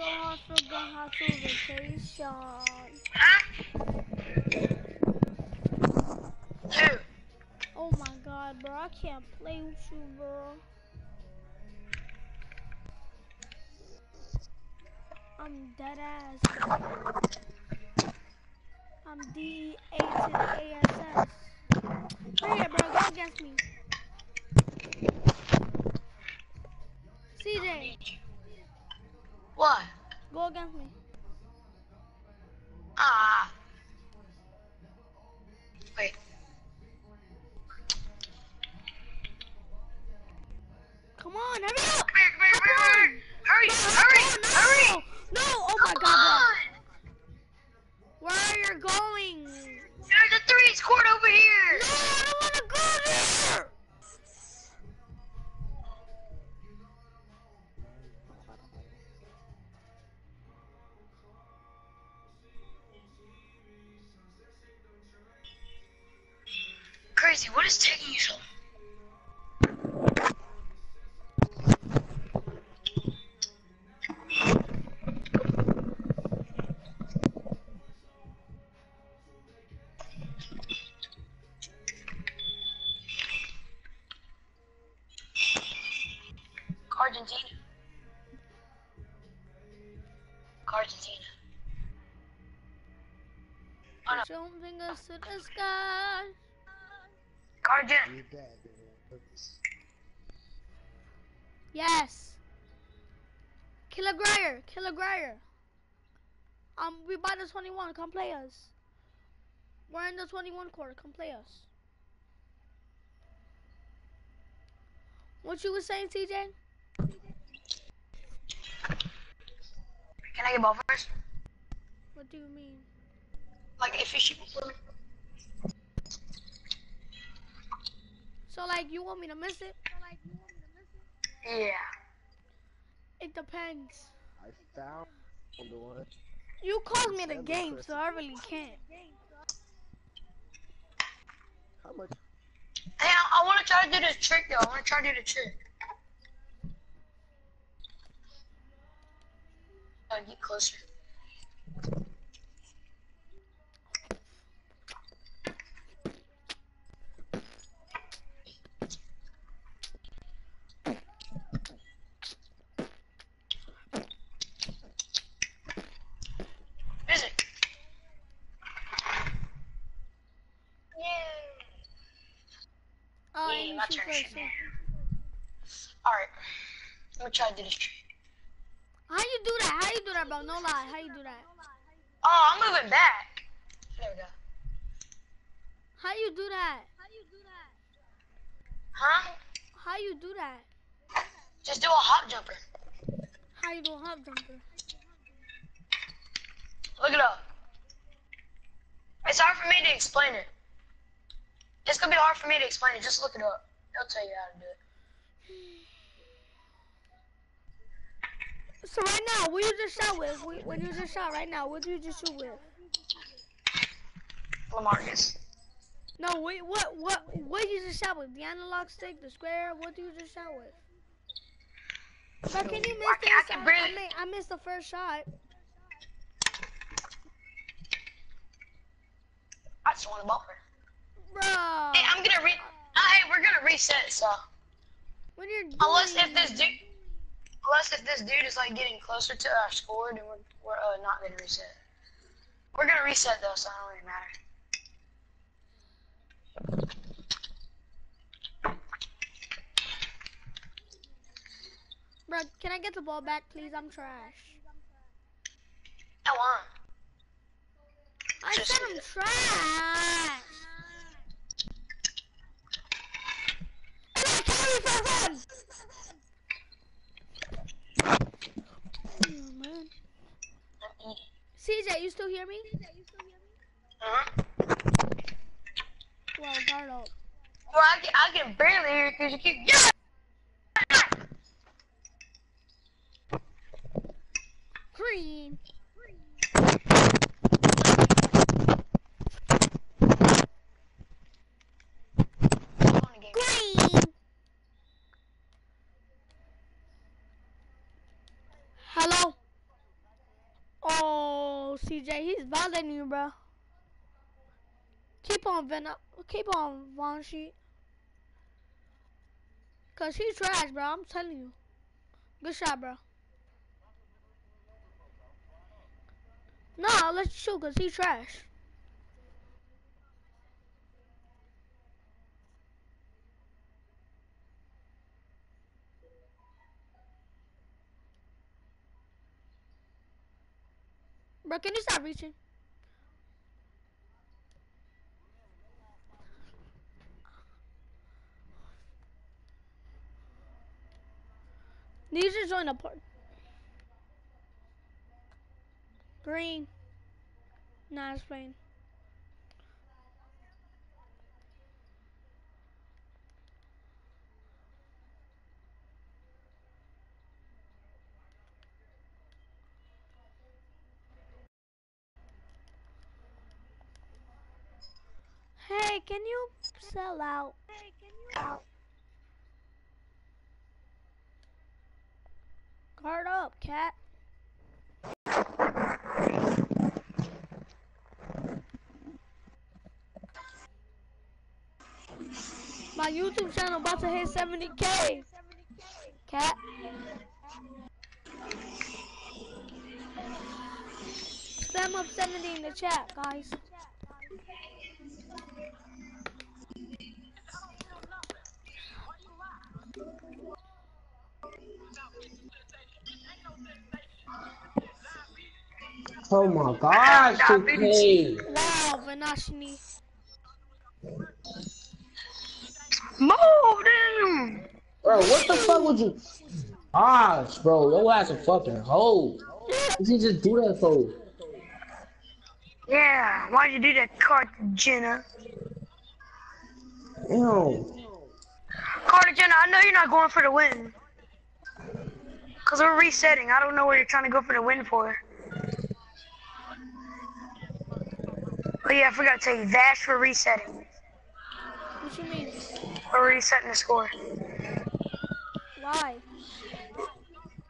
the hot vacation. Huh? Oh my god, bro, I can't play with you, bro. I'm dead ass. I'm D A to the ASS. Right here, bro, go against me. CJ, What? go against me. Ah. Wait. Come on, hurry up! Come here, come here, come here, come here. Hurry, hurry, hurry. No, oh my god, on. Where are you going? There's a threes court over here. No, I don't wanna go there! Crazy, what is taking you so Killer Killer. Um, we buy the 21. Come play us. We're in the 21 court. Come play us. What you was saying, TJ? Can I get ball first? What do you mean? Like if you shoot for me. So like, you want me to miss it? Yeah. It depends. I found the one. You called me the game, so I really can't. How much? Hey, I, I want to try to do this trick though. I want to try to do the trick. Uh, get closer. Is it? Yay! Oh, Yeah, you my shoot turn. first, so- Alright. Me try to do trick. How you do that? How you do that, bro? No lie. How you do that? Oh, I'm moving back. There we go. How you do that? Huh? How you do that? Just do a hop jumper. How you do a hop jumper? Look it up. It's hard for me to explain it. It's gonna be hard for me to explain it. Just look it up. They'll tell you how to do it. So right now, what you just shot with? wh- When you just shot right now, what do you just shoot with? Lamarcus. No, wait, what, what, what you just shot with? The analog stick, the square. What do you just shot with? But can you miss I can- I can I, barely- I missed the first shot. I just want a bumper. Bro. Hey, I'm gonna re. Uh, hey, we're gonna reset. So when you're unless if this dude, unless if this dude is like getting closer to our score, then we're we're uh, not gonna reset. We're gonna reset though, so it don't really matter. Bro, can I get the ball back, please? I'm trash. I want. I said I'm trash. Hey, carry for one. Oh, man. I'm eating. CJ, you still hear me? Uh-huh. Well, guard up. Well, I can, I can barely hear you because you keep yelling. Green. Green. Hello. CJ, he's violating you, bro. Keep on, Ven. Keep on, Von Sheet. Cause he's trash, bro. I'm telling you. Good shot, bro. Nah, let's shoot, cause he's trash. Bro, can you stop reaching? These are join the part. Green. Nah, it's playing. Hey, can you sell out? Hey, can you? Guard up, cat. My YouTube channel about to hit 70k. Cat. Spam up 70 in the chat, guys. Oh my gosh, 2K. Wow, Vanashini. Move them. Bro, what the fuck would you? Gosh, bro, your ass a fucking hoe. What you just do that for? Yeah, why'd you do that, Cartagena? Ew. Cartagena, I know you're not going for the win. Cause we're resetting. I don't know where you're trying to go for the win for. Oh yeah, I forgot to tell you, Vash for resetting. What you mean? We're resetting the score. Why?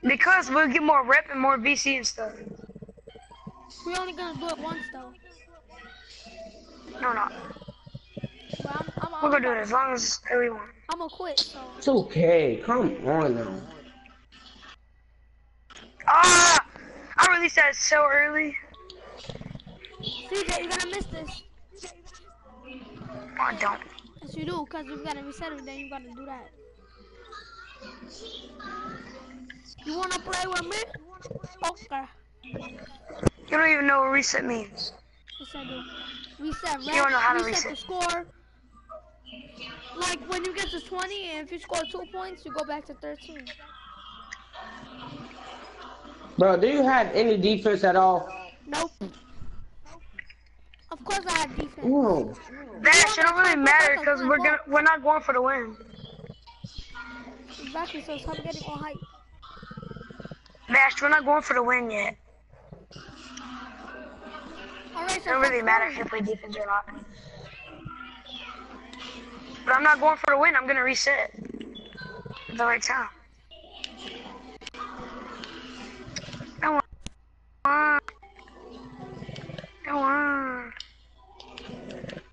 Because we'll get more rep and more VC and stuff. We're only gonna do it once though. No, no. But I'm, I'm, We're I'm, gonna do it as long as everyone. I'm gonna quit, so. It's okay. Come on now. Ah! I released that so early. CJ, you're gonna miss this. Oh, I don't. Yes, you do, because you gotta reset it, then you gotta do that. You wanna play with me? Okay. You don't even know what reset means. Yes, I do. Reset, You don't know how to reset, reset. the score. Like when you get to 20, and if you score two points, you go back to 13. Bro, do you have any defense at all? Nope. Of course I have defense. No. That it don't really matter because we're gonna we're not going for the win. Exactly, so stop getting all hype. Bash, we're not going for the win yet. Alright, It so don't really matter if scoring. you play defense or not. But I'm not going for the win. I'm gonna reset at the right time. Come on. Come on.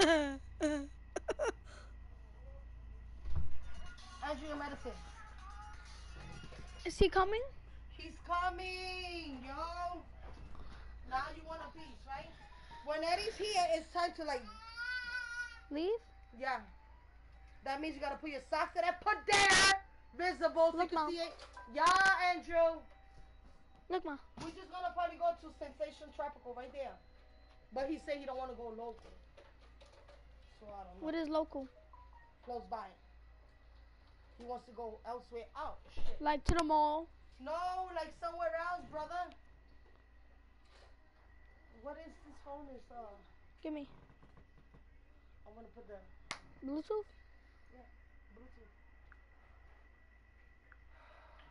Andrea Medicine. Is he coming? He's coming, yo. Now you want a piece, right? When Eddie's here, it's time to like, Leave? yeah. That means you gotta put your socks in there. Put there, visible, so Look, you can Mom. see it. Yeah, Andrew. Look, ma. We're just gonna probably go to Sensation Tropical right there. But he said he don't want to go local. So I don't know. What is local? Close by. He wants to go elsewhere. Oh, shit. Like to the mall. No, like somewhere else, brother. What is this phone is uh Give me. I'm gonna put the Bluetooth? Yeah, Bluetooth.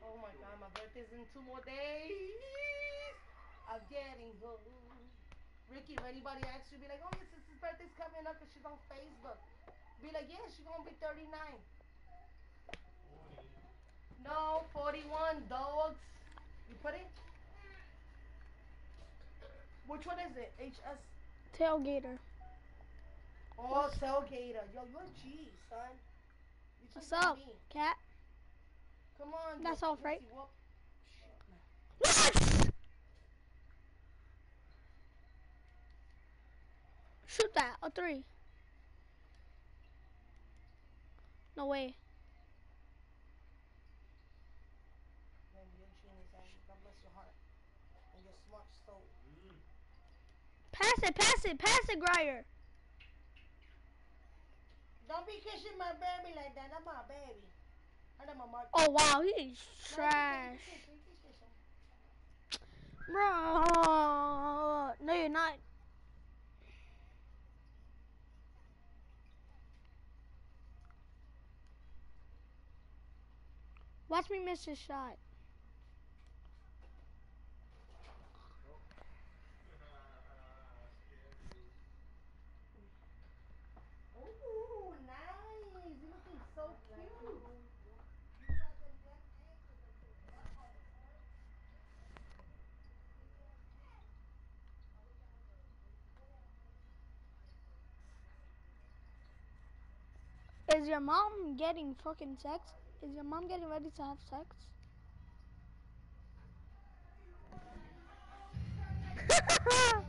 Oh my god, my birthday's in two more days. I'm getting old. Ricky, if anybody asks you, be like, oh, your sister's birthday's coming up because she's on Facebook. Be like, yeah, she's gonna be 39. No, 41 dogs. You put it? Which one is it? HS? Tailgater. Oh, Cellgator. Yo, you're a G, son. You What's up, me. cat? Come on. That's off, right? pussy whoop. Shit, man. What? Shoot that. A three. No way. Man, you're a genius, man. God bless your heart. And your smart soul. Pass it, pass it, pass it, Grier. Don't be kissing my baby like that. That's my baby. My mark. Oh wow, he's trash. Bro, no you're not. Watch me miss this shot. Ooh, nice. You looking so cute. Is your mom getting fucking sex? Is your mom getting ready to have sex?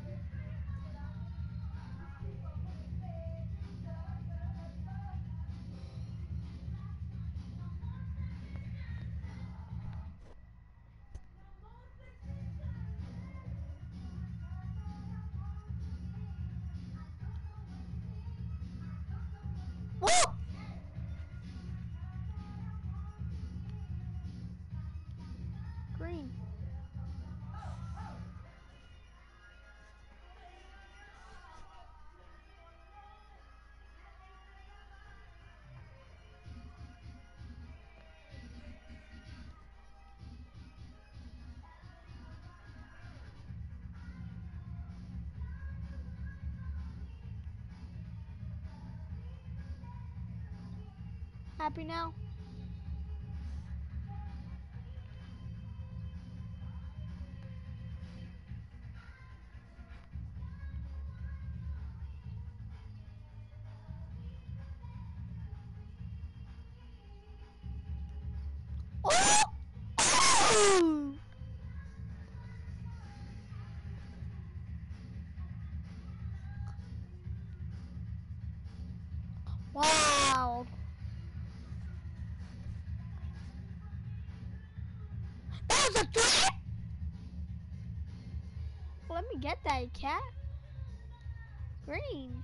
Happy now? Let me get that cat. Green.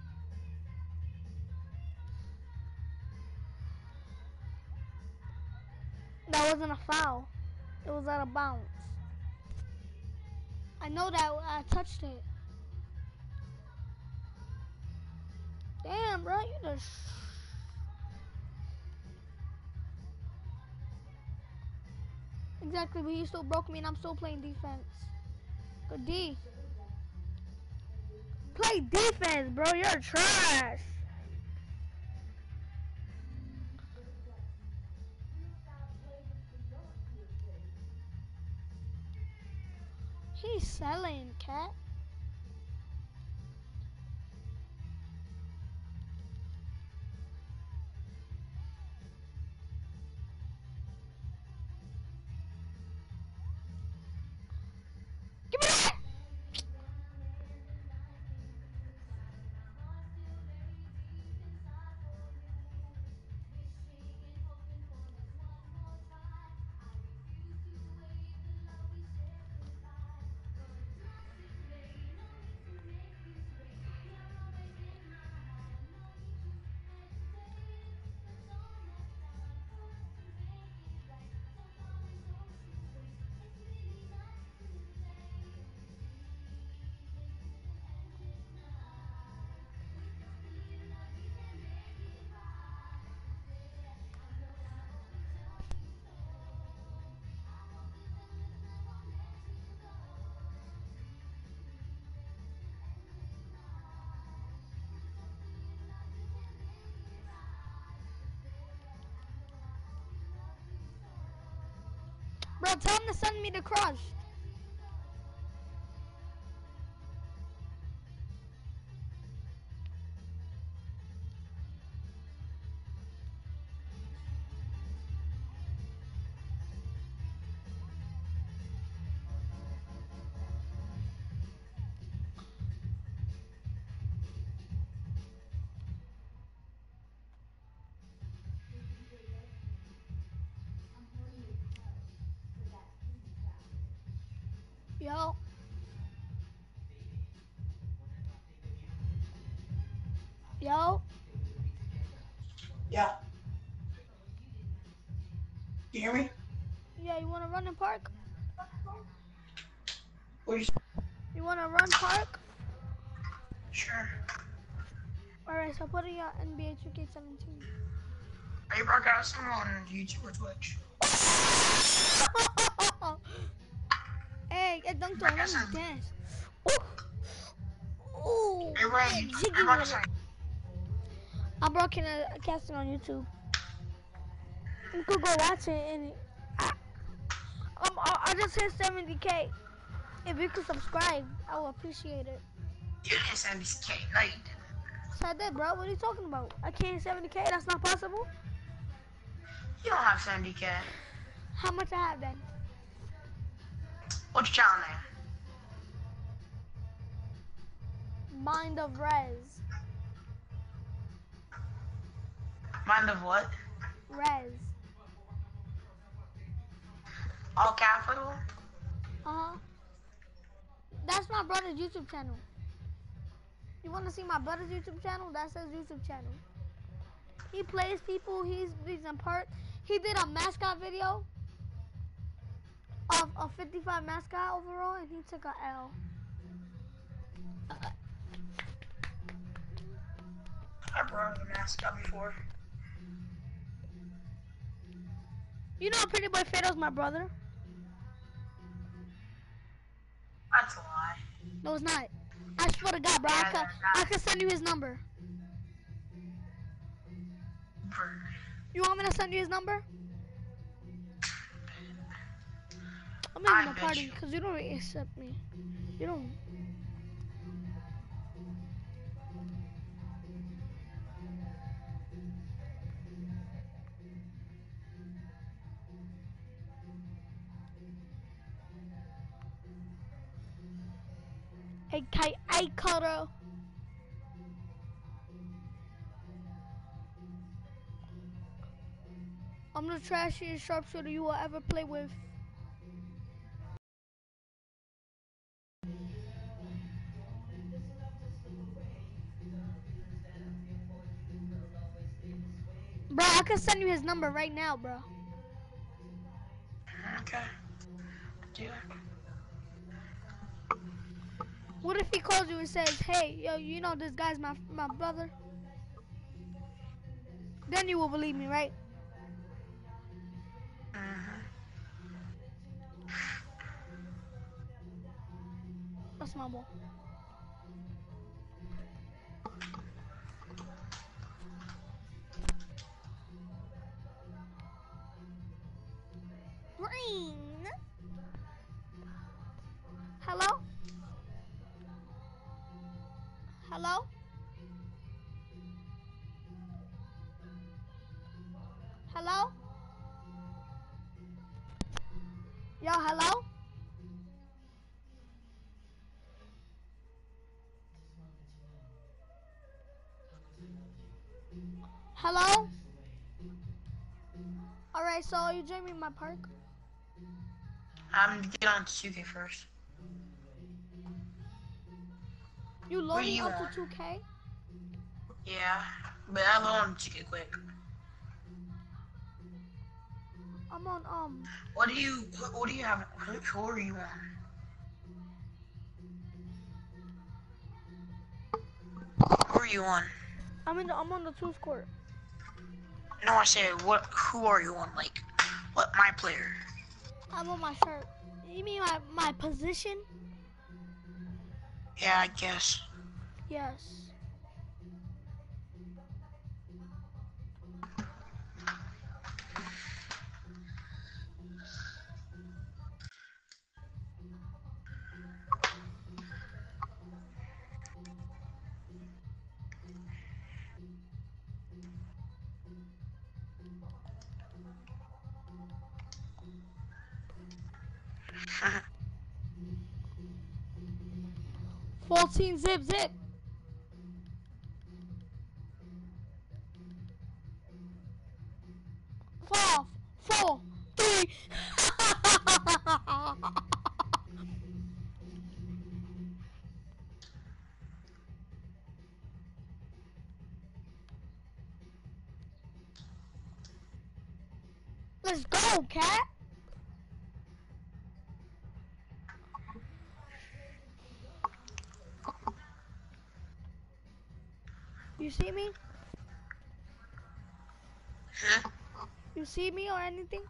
That wasn't a foul. It was out of bounds. I know that uh, I touched it. Damn, bro, you just. Exactly, but you still broke me and I'm still playing defense. Good D. Play defense, bro. You're trash. He's selling, cat. Bro, tell him to send me the crush. You wanna run in park? What you wanna run park? Sure. Alright, so put it on NBA 2K17. Are you broadcasting on YouTube or Twitch? hey, get dunked on. Me dance. Ooh. Hey, Ray, I'm broadcasting. I'm broken a casting on YouTube. You could go watch it and um, I, I just hit 70k. If you could subscribe, I would appreciate it. You didn't send me K. No, you didn't. I did, bro. What are you talking about? I can't 70k. That's not possible. You don't have 70K. How much I have then? What's your channel name? Mind of Rez. Mind of what? Rez. All capital? Uh huh. That's my brother's YouTube channel. You want to see my brother's YouTube channel? That's his YouTube channel. He plays people. He's he's in part. He did a mascot video of a 55 mascot overall, and he took a L. I brought the mascot before. You know, Pretty Boy Fado's my brother. That's a lie. No, it's not. I swear to God, bro. I Yeah, could, they're I could send you his number. Brr. You want me to send you his number? I'm I having a party because you don't accept me. You don't. Hey, Kai, hey, Kodo. I'm the trashiest sharpshooter you will ever play with. Bro, I can send you his number right now, bro. Okay. Do it. What if he calls you and says, "Hey, yo, you know this guy's my my brother"? Then you will believe me, right? Mhm. That's my ball. Hello? Hello? Alright, so you're you in my park? I'm get on 2K first. You loading you up at? to 2K? Yeah, but I load on 2K quick. I'm on, um, What do you? What, what do you have? Who, who are you on? Who are you on? I'm in the, I'm on the twos court. No, I said what? Who are you on? Like, what? My player? I'm on my shirt. You mean my, my position? Yeah, I guess. Yes. 14 zip zip. You see me? Huh? You see me or anything?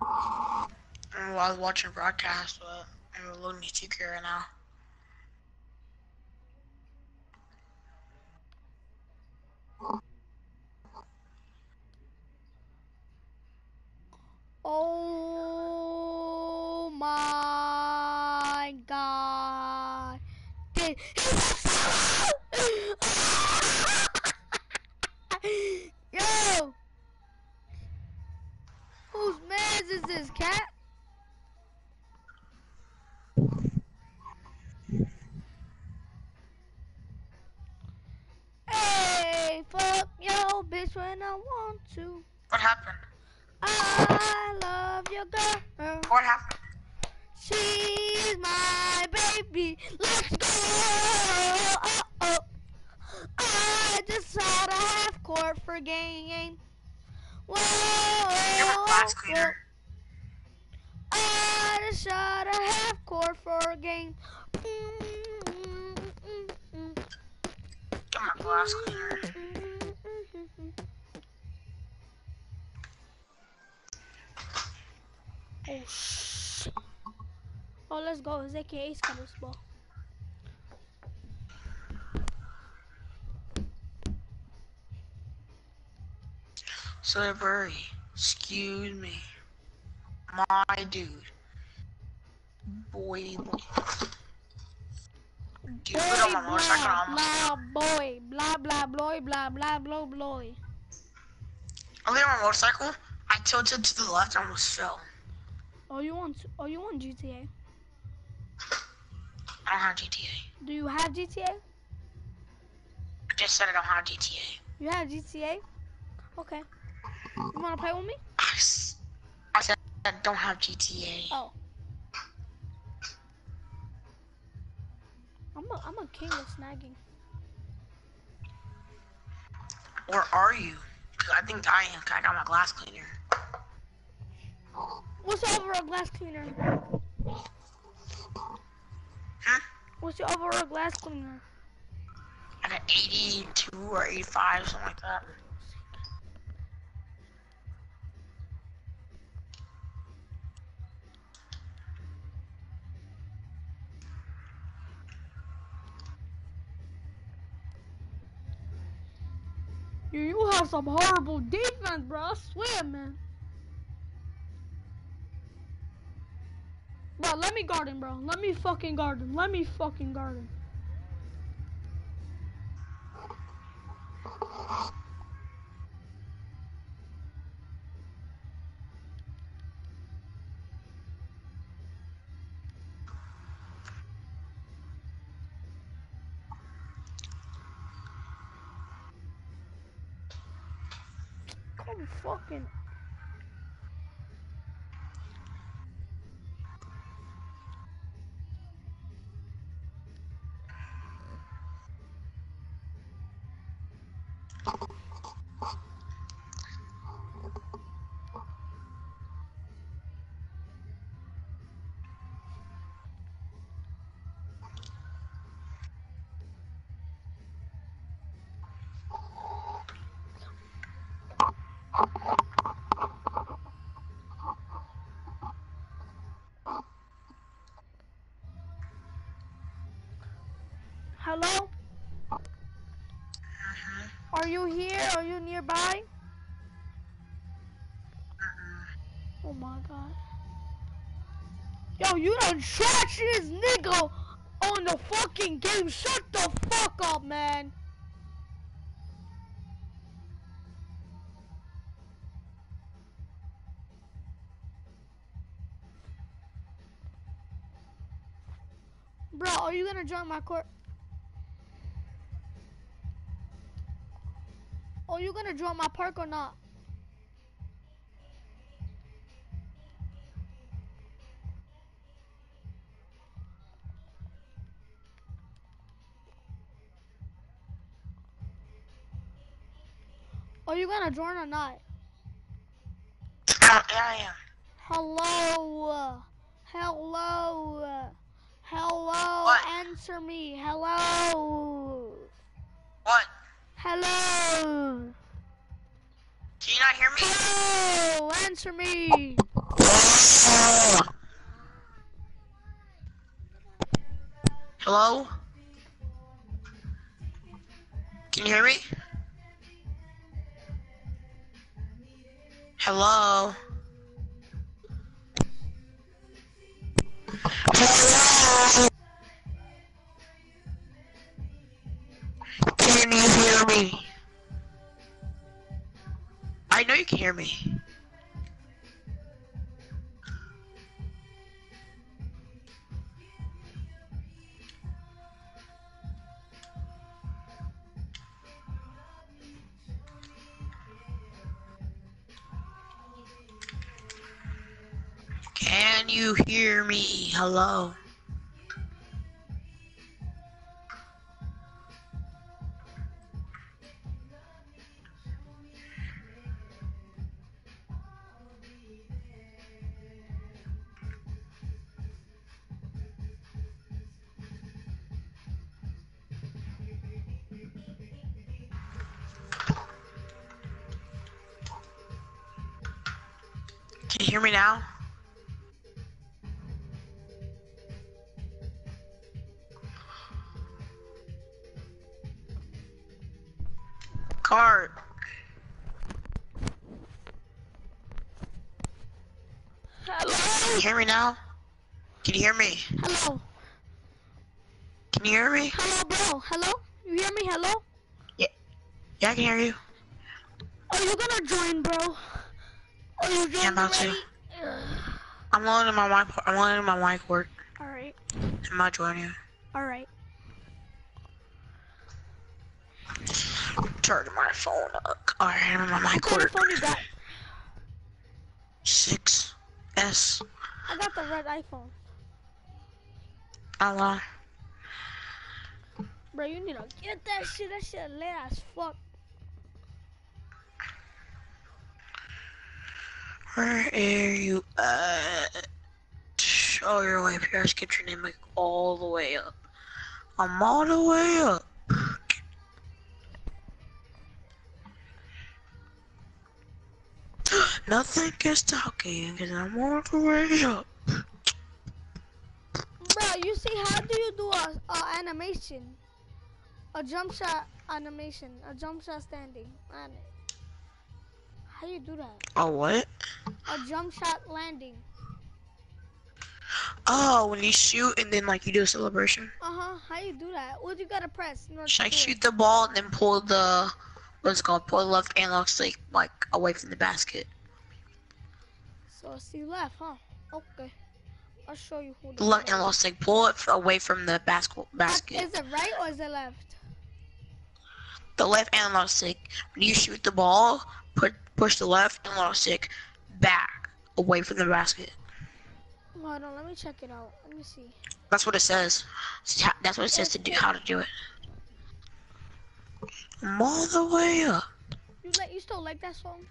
I was watching broadcast, but I'm loading your 2K right now. Shot a half court for a game. Get my glass cleaner. Oh, oh, let's go. It's AKA Scuttle's ball. Silvery, excuse me. My dude. Boy, boy. Dude, put on my motorcycle blah, blah, boy, blah, blah, blah, blah, blah, blah, blah. I was on my motorcycle. I tilted to the left and almost fell. Oh, you want? Oh, you want GTA? I don't have GTA. Do you have GTA? I just said I don't have GTA. You have GTA? Okay. You wanna play with me? I, s- I said I don't have GTA. Oh. I'm a, I'm a king of snagging. Or are you? I think I am. I got my glass cleaner. What's your overall glass cleaner? Huh? What's your overall glass cleaner? I got 82 or 85, something like that. You, have some horrible defense, bro. I swear, man. Bro, let me guard him, bro. Let me fucking guard him. Let me fucking guard him. Fucking. Yo, you trash this nigga on the fucking game. Shut the fuck up, man. Bro, are you gonna join my court? Are you gonna join my park or not? You gonna join or not? Uh, yeah, I am. Hello. Hello. Hello. What? Answer me. Hello. What? Hello. Can you not hear me? Hello. Answer me. Hello? Can you hear me? Hello? Can you hear me? I know you can hear me. Hear me? Hello? Cart. Can you hear me now? Can you hear me? Hello. Can you hear me? Hello, bro. Hello. You hear me? Hello. Yeah, Yeah, I can hear you. Are you gonna join, bro? Are you joining Yeah, I'm about to. I'm loading my mic. I'm loading my mic work. All right. I'm not joining you. All right. Turn my phone up. Alright, I'm on my mic What kind of phone you? Six S. I got the red iPhone. Allah. Bro, you need to get that shit. That shit lit as fuck. Where are you at? Oh, you're way up here. I skipped your name like all the way up. I'm all the way up. Nothing is talking because I'm all the way up. Bro, you see, how do you do a, a animation? A jump shot animation. A jump shot standing. on it. How you do that? A what? A jump shot landing. Oh, when you shoot and then like you do a celebration. Uh-huh. How you do that? What you gotta press? order Should to I shoot the ball and then pull the what's it called? Pull the left analog stick like away from the basket. So it's the left, huh? Okay. I'll show you who The left analog stick. Pull it away from the basket. Basket. Is it right or is it left? The left analog stick. When you shoot the ball, put push the left analog stick back away from the basket. Hold on, let me check it out. Let me see. That's what it says. That's what it says to do. How to do it. I'm all the way up. You like you still like that song?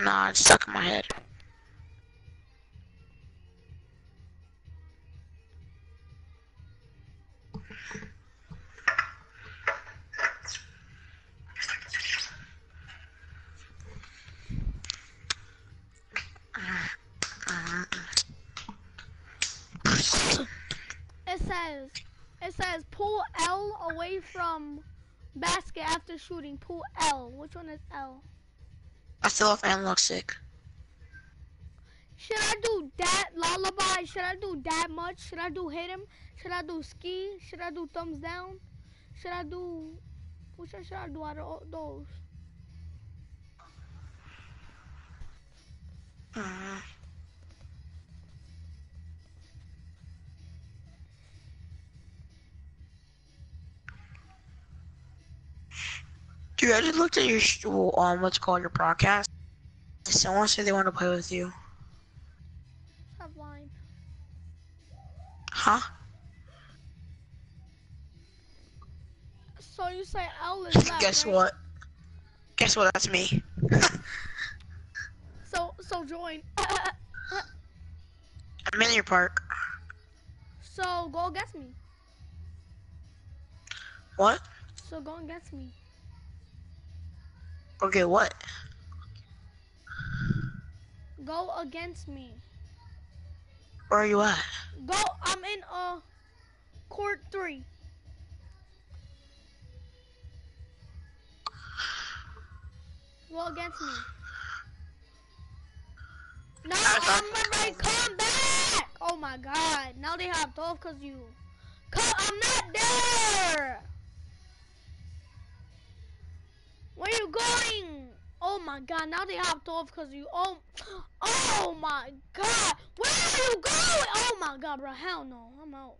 Nah, it's stuck in my head. It says it says pull L away from basket after shooting. Pull L. Which one is L? I still have analog sick. Should I do that lullaby? Should I do that much? Should I do hit him? Should I do ski? Should I do thumbs down? Should I do which one should I do out of all those? Uh, I just looked at your well, um, what's called your broadcast. Someone said they want to play with you. Lying. Huh? So you say L is left, Guess right? what? Guess what? That's me. So so join. I'm in your park. so go against me. What? So go against me. Okay, what? Go against me. Where are you at? Go. I'm in uh court three. Go against me. No, I'm ready. Come back. Oh my God. Now they have 12 cause you. Come, I'm not there. Where you going? Oh my God. Now they have 12 cause you. Oh, oh my God. Where are you going? Oh my God, bro. Hell no. I'm out.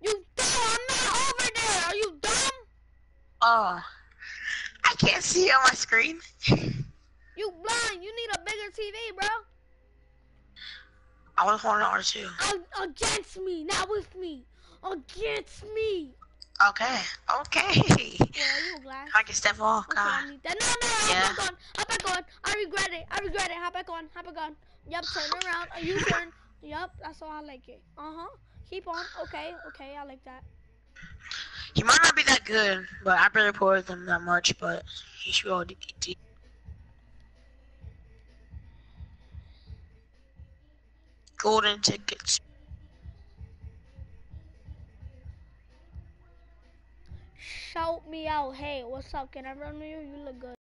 You dumb. I'm not over there. Are you dumb? Oh, I can't see on my screen. You blind. You need a bigger TV, bro. I was holding on to. A- against me, not with me. Against me. Okay, okay. Yeah, you glass. I can step off. Okay, I need that. No, no, hop Yeah. back on. Hop back on. I regret it. I regret it. Hop back on. Hop back on. Yep, turn around. A U-turn. Yep, that's how I like it. Uh-huh. Keep on. Okay, okay, I like that. He might not be that good, but I play with him that much. But he should be able to get golden tickets. Shout me out. Hey, what's up? Can I run you? You look good.